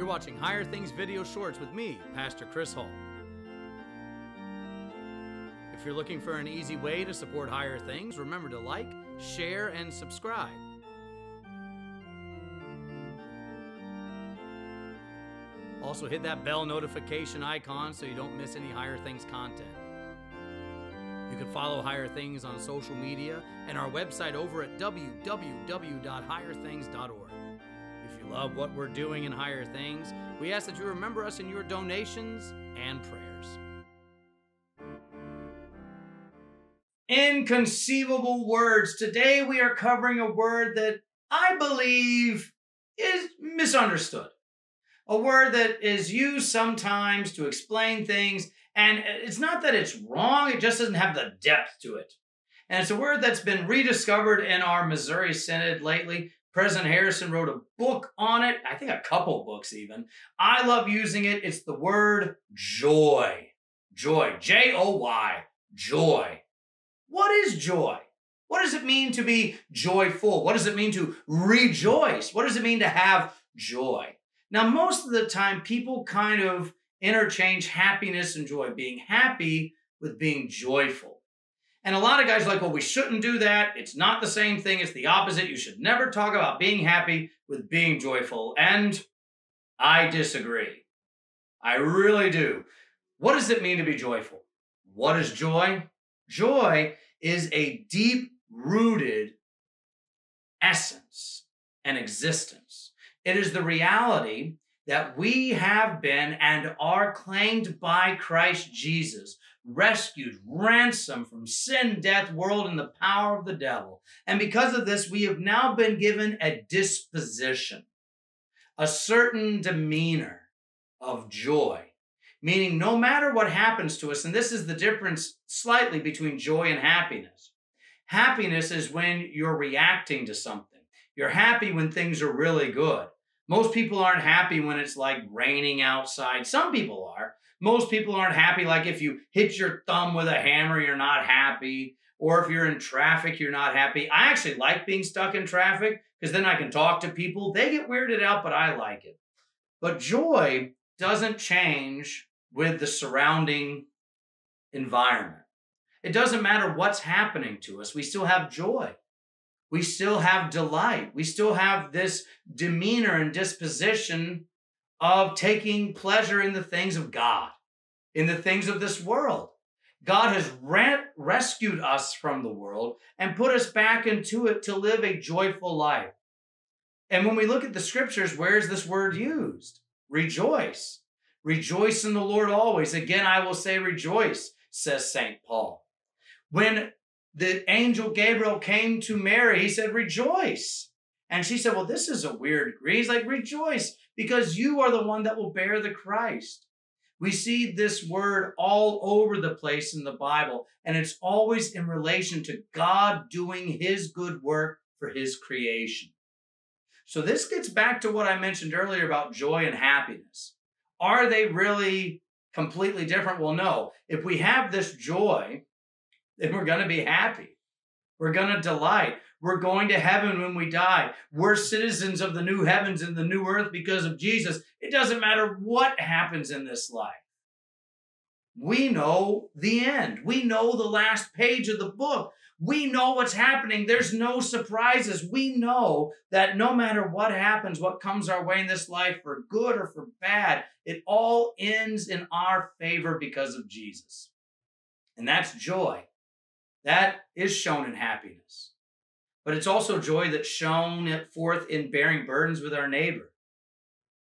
You're watching Higher Things Video Shorts with me, Pastor Chris Hull. If you're looking for an easy way to support Higher Things, remember to like, share, and subscribe. Also, hit that bell notification icon so you don't miss any Higher Things content. You can follow Higher Things on social media and our website over at www.higherthings.org. Love what we're doing in Higher Things, we ask that you remember us in your donations and prayers. Inconceivable words. Today we are covering a word that I believe is misunderstood. A word that is used sometimes to explain things, and it's not that it's wrong, it just doesn't have the depth to it. And it's a word that's been rediscovered in our Missouri Synod lately. President Harrison wrote a book on it, I think a couple books even. I love using it. It's the word joy. Joy. J O Y. Joy. What is joy? What does it mean to be joyful? What does it mean to rejoice? What does it mean to have joy? Now, most of the time, people kind of interchange happiness and joy, being happy with being joyful. And a lot of guys are like, well, we shouldn't do that. It's not the same thing. It's the opposite. You should never talk about being happy with being joyful. And I disagree. I really do. What does it mean to be joyful? What is joy? Joy is a deep rooted essence and existence. It is the reality that we have been and are claimed by Christ Jesus, rescued, ransomed from sin, death, world, and the power of the devil. And because of this, we have now been given a disposition, a certain demeanor of joy, meaning no matter what happens to us, and this is the difference slightly between joy and happiness. Happiness is when you're reacting to something. You're happy when things are really good. Most people aren't happy when it's like raining outside. Some people are. Most people aren't happy like if you hit your thumb with a hammer, you're not happy. Or if you're in traffic, you're not happy. I actually like being stuck in traffic because then I can talk to people. They get weirded out, but I like it. But joy doesn't change with the surrounding environment. It doesn't matter what's happening to us, we still have joy we still have delight. We still have this demeanor and disposition of taking pleasure in the things of God, in the things of this world. God has rescued us from the world and put us back into it to live a joyful life. And when we look at the scriptures, where is this word used? Rejoice. Rejoice in the Lord always. Again, I will say rejoice, says St. Paul. When the angel Gabriel came to Mary, he said, Rejoice. And she said, Well, this is a weird degree. He's like, Rejoice, because you are the one that will bear the Christ. We see this word all over the place in the Bible, and it's always in relation to God doing his good work for his creation. So, this gets back to what I mentioned earlier about joy and happiness. Are they really completely different? Well, no. If we have this joy, then we're going to be happy. We're going to delight. We're going to heaven when we die. We're citizens of the new heavens and the new earth because of Jesus. It doesn't matter what happens in this life. We know the end. We know the last page of the book. We know what's happening. There's no surprises. We know that no matter what happens, what comes our way in this life, for good or for bad, it all ends in our favor because of Jesus. And that's joy. That is shown in happiness. But it's also joy that's shown forth in bearing burdens with our neighbor.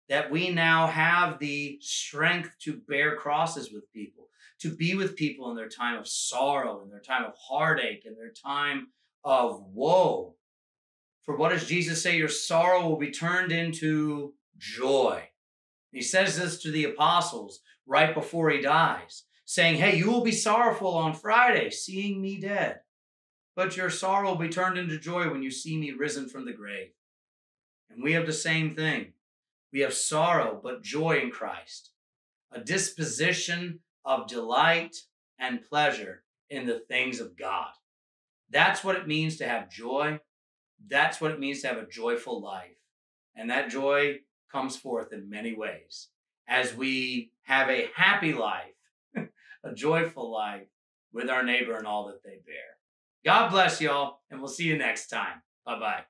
That we now have the strength to bear crosses with people, to be with people in their time of sorrow, in their time of heartache, in their time of woe. For what does Jesus say? Your sorrow will be turned into joy. He says this to the apostles right before he dies saying, Hey, you will be sorrowful on Friday, seeing me dead. But your sorrow will be turned into joy when you see me risen from the grave. And we have the same thing. We have sorrow, but joy in Christ, a disposition of delight and pleasure in the things of God. That's what it means to have joy. That's what it means to have a joyful life. And that joy comes forth in many ways as we have a happy life, a joyful life with our neighbor and all that they bear. God bless y'all, and we'll see you next time. Bye bye.